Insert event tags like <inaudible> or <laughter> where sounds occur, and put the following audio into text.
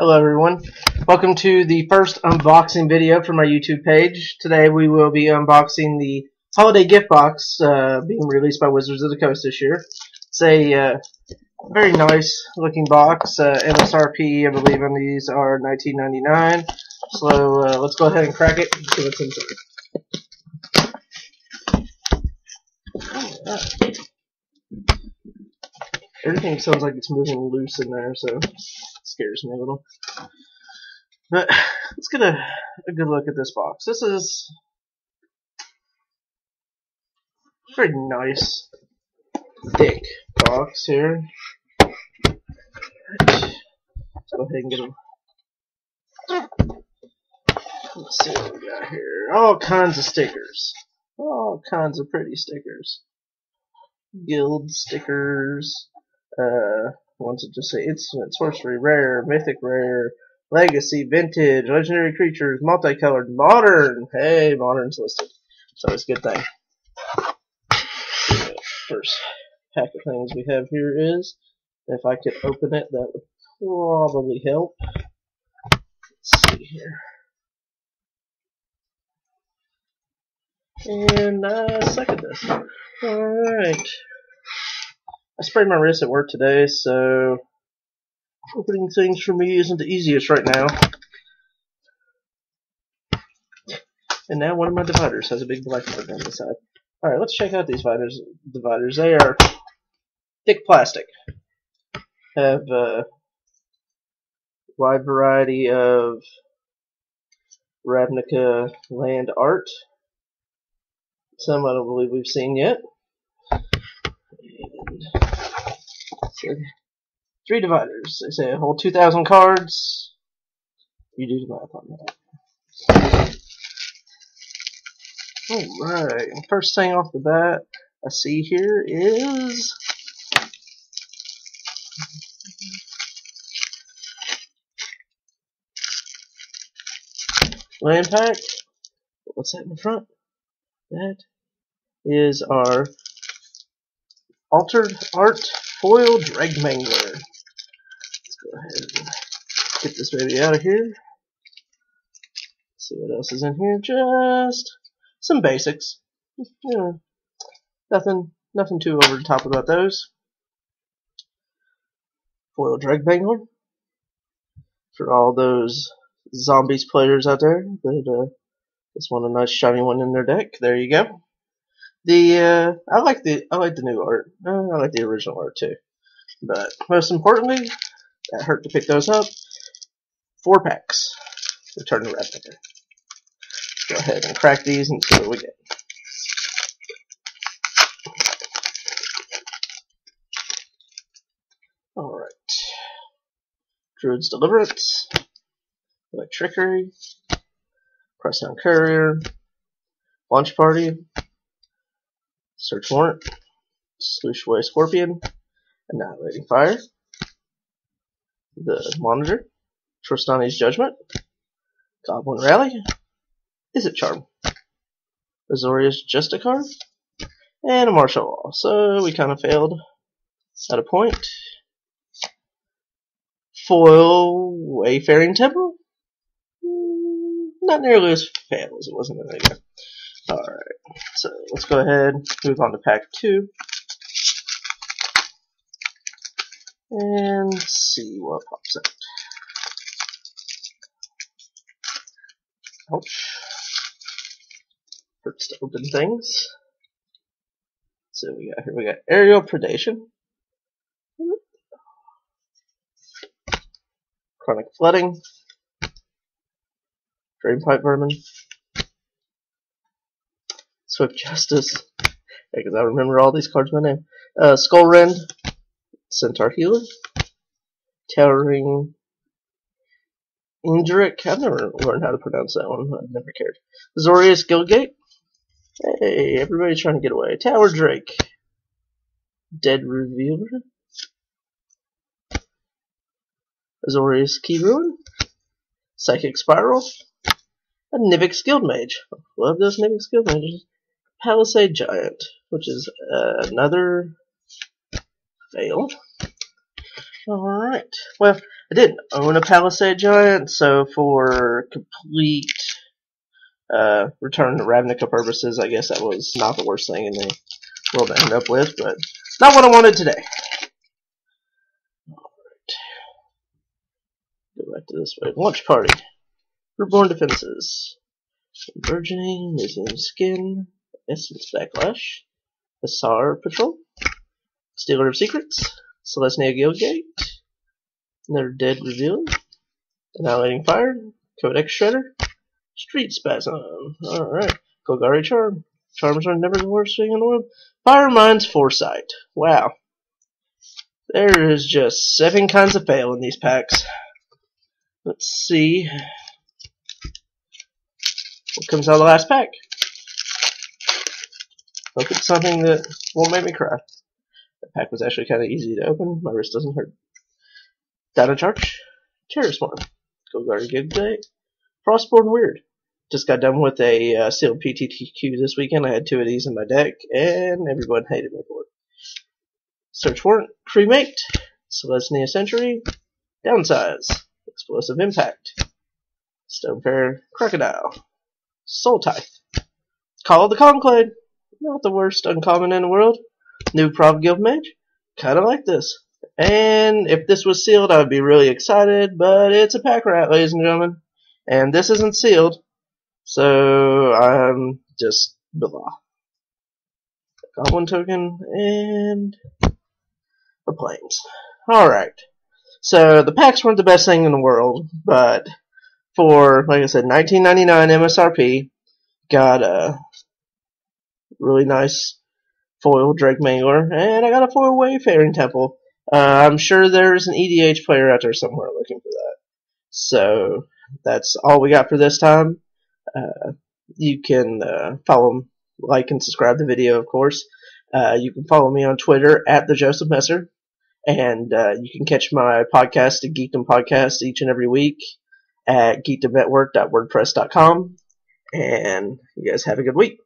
Hello everyone. Welcome to the first unboxing video for my YouTube page. Today we will be unboxing the holiday gift box uh, being released by Wizards of the Coast this year. It's a uh, very nice looking box. Uh, MSRP I believe on these are $19.99. So uh, let's go ahead and crack it and see what's inside. Everything sounds like it's moving loose in there, so scares me a little. But <sighs> let's get a, a good look at this box. This is very nice, thick box here. Let's go ahead and get them. Let's see what we got here. All kinds of stickers. All kinds of pretty stickers. Guild stickers uh, wants to just say instant, sorcery, rare, mythic rare, legacy, vintage, legendary creatures, multicolored, modern. Hey, modern's listed. So it's a good thing. First pack of things we have here is, if I could open it, that would probably help. Let's see here. And uh, second this. Alright. I sprained my wrist at work today, so opening things for me isn't the easiest right now. And now one of my dividers has a big black mark on the side. Alright, let's check out these dividers. dividers. They are thick plastic. Have a wide variety of Ravnica land art. Some I don't believe we've seen yet. Three dividers. They say hold 2,000 cards. You do the on that. Alright, first thing off the bat I see here is land pack. What's that in the front? That is our altered art foil Dreg Mangler. Let's go ahead and get this baby out of here. Let's see what else is in here. Just some basics. Yeah, nothing, nothing too over the top about those. Foil Dreg Mangler for all those zombies players out there that uh, just want a nice shiny one in their deck. There you go. The uh, I like the I like the new art. Uh, I like the original art too. But most importantly, that hurt to pick those up. Four packs. Return to Ravnica. Go ahead and crack these and see what we get. Alright. Druid's Deliverance. Electrickery. Crosstown Courier. Launch Party. Search Warrant, Sluiceway Scorpion, Annihilating Fire, the Monitor, Trostani's Judgment, Goblin Rally, Izzet Charm, Azorius Justiciar, and a Martial Law. So we kind of failed at a point. Foil Wayfaring Temple? Hmm, not nearly as fail as it was in the video. Alright, so let's go ahead, move on to pack two. And see what pops out. Ouch. Hurts to open things. So we got here we got aerial predation. Chronic flooding. Drainpipe vermin. Swift Justice. Because I remember all these cards by name. Uh, Skull Rend, Centaur Healer, Towering Indrik. I've never learned how to pronounce that one. I've never cared. Azorius Guildgate. Hey, everybody's trying to get away. Tower Drake. Dead Revealer. Azorius Keyrune. Psychic Spiral. A Nivix Guild Mage. Love those Nivix Guild Mages. Palisade Giant, which is uh, another fail. Alright. Well, I didn't own a Palisade Giant, so for complete uh, return to Ravnica purposes, I guess that was not the worst thing in the world to end up with, but not what I wanted today. Alright. Go back to this way. Launch party. Rootborn Defenses. Burgeoning, Mizzium Skin, Essence Backlash, Asar Patrol, Stealer of Secrets, Selesnya Guildgate, Never Dead Revealed, Annihilating Fire, Codex Shredder, Street Spasm. Alright. Golgari Charm. Charms are never the worst thing in the world. Fire Mind's Foresight. Wow. There is just seven kinds of fail in these packs. Let's see what comes out of the last pack. Hope it's something that won't make me cry. That pack was actually kind of easy to open. My wrist doesn't hurt. Dynacharge. Terrasmorph. Golgari Guildgate. Frostburn Weird. Just got done with a uh, sealed PTTQ this weekend. I had two of these in my deck, and everyone hated me for it. Search Warrant. Cremate. Selesnya Sentry. Downsize. Explosive Impact. Stonefare Crocodile. Soul Tithe. Call of the Conclave. Not the worst uncommon in the world. New Prahv Guild Mage. Kinda like this. And if this was sealed, I would be really excited, but it's a pack rat, ladies and gentlemen. And this isn't sealed, so I'm just blah. Goblin token and the planes. Alright. So the packs weren't the best thing in the world, but for, like I said, 19.99 MSRP, got a really nice foil Dreg Mangler, and I got a foil Wayfaring Temple. Uh, I'm sure there's an EDH player out there somewhere looking for that. So that's all we got for this time. Uh, you can uh, follow, like, and subscribe the video, of course. Uh, you can follow me on Twitter at the Joseph Messer, and uh, you can catch my podcast, the Geekdom Podcast, each and every week at geekdomnetwork.wordpress.com. And you guys have a good week.